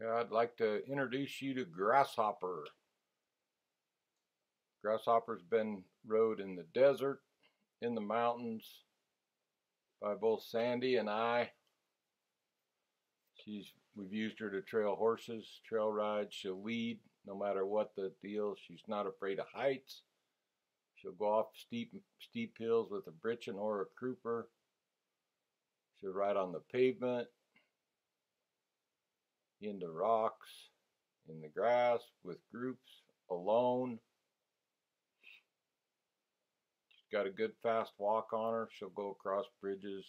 Yeah, I'd like to introduce you to Grasshopper. Grasshopper's been rode in the desert, in the mountains, by both Sandy and I. She's we've used her to trail horses, trail ride. She'll lead no matter what the deal. She's not afraid of heights. She'll go off steep steep hills with a britchin or a crupper. She'll ride on the pavement into rocks, in the grass, with groups, alone. She's got a good fast walk on her. She'll go across bridges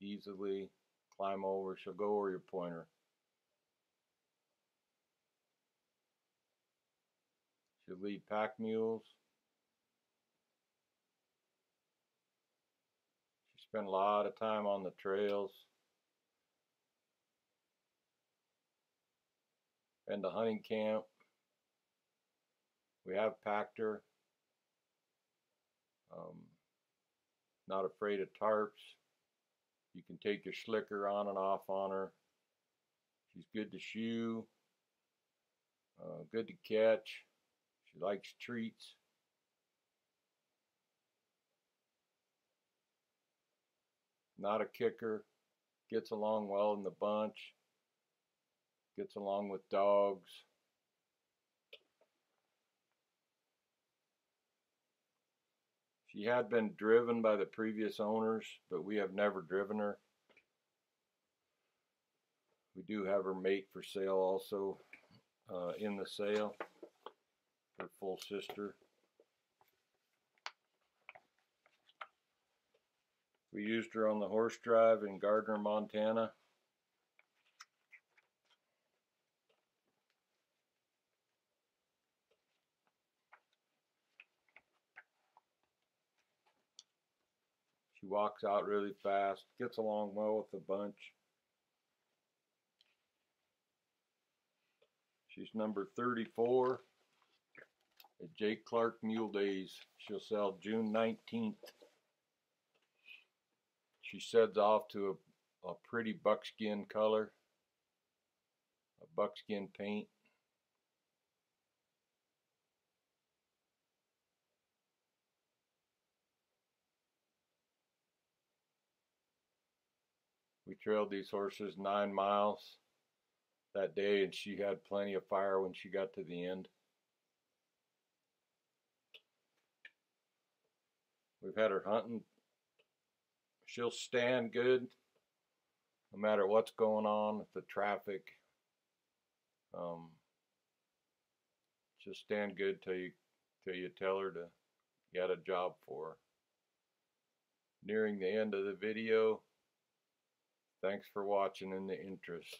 easily, climb over. She'll go over your pointer. She'll lead pack mules. Spend a lot of time on the trails. and the hunting camp. We have her. Um, not afraid of tarps. You can take your slicker on and off on her. She's good to shoe. Uh, good to catch. She likes treats. Not a kicker, gets along well in the bunch, gets along with dogs. She had been driven by the previous owners, but we have never driven her. We do have her mate for sale also uh, in the sale, her full sister. We used her on the horse drive in Gardiner, Montana. She walks out really fast, gets along well with the bunch. She's number 34 at Jake Clark Mule Days. She'll sell June 19th. She sheds off to a, a pretty buckskin color, a buckskin paint. We trailed these horses nine miles that day and she had plenty of fire when she got to the end. We've had her hunting she'll stand good no matter what's going on with the traffic. Um, just stand good till you till you tell her to get a job for her. Nearing the end of the video. Thanks for watching and the interest.